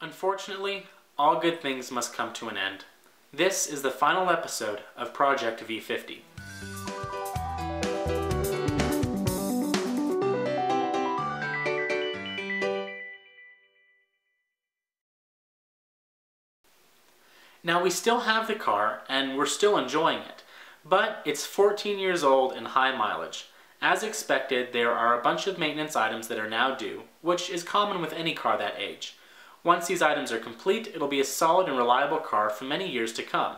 Unfortunately, all good things must come to an end. This is the final episode of Project V50. Now we still have the car and we're still enjoying it, but it's 14 years old and high mileage. As expected, there are a bunch of maintenance items that are now due, which is common with any car that age. Once these items are complete, it'll be a solid and reliable car for many years to come.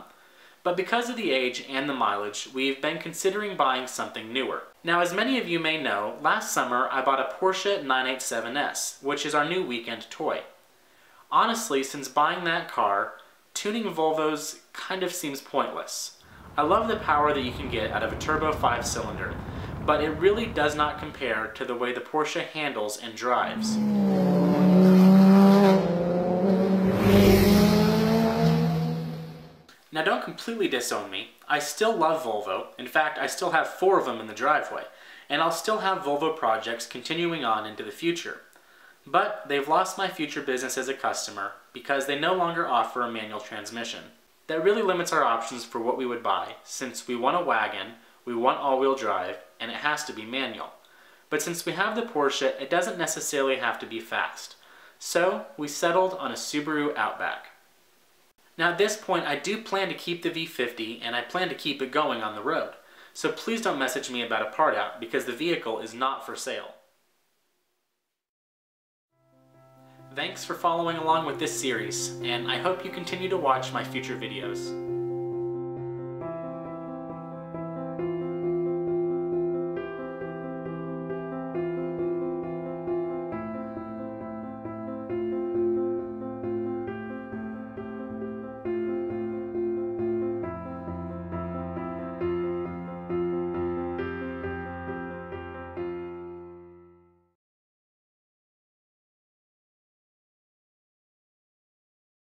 But because of the age and the mileage, we've been considering buying something newer. Now, as many of you may know, last summer I bought a Porsche 987S, which is our new weekend toy. Honestly, since buying that car, tuning Volvos kind of seems pointless. I love the power that you can get out of a turbo 5-cylinder, but it really does not compare to the way the Porsche handles and drives. Now don't completely disown me. I still love Volvo. In fact, I still have four of them in the driveway. And I'll still have Volvo projects continuing on into the future. But they've lost my future business as a customer because they no longer offer a manual transmission. That really limits our options for what we would buy, since we want a wagon, we want all-wheel drive, and it has to be manual. But since we have the Porsche, it doesn't necessarily have to be fast. So we settled on a Subaru Outback. Now at this point, I do plan to keep the V50 and I plan to keep it going on the road. So please don't message me about a part out because the vehicle is not for sale. Thanks for following along with this series, and I hope you continue to watch my future videos.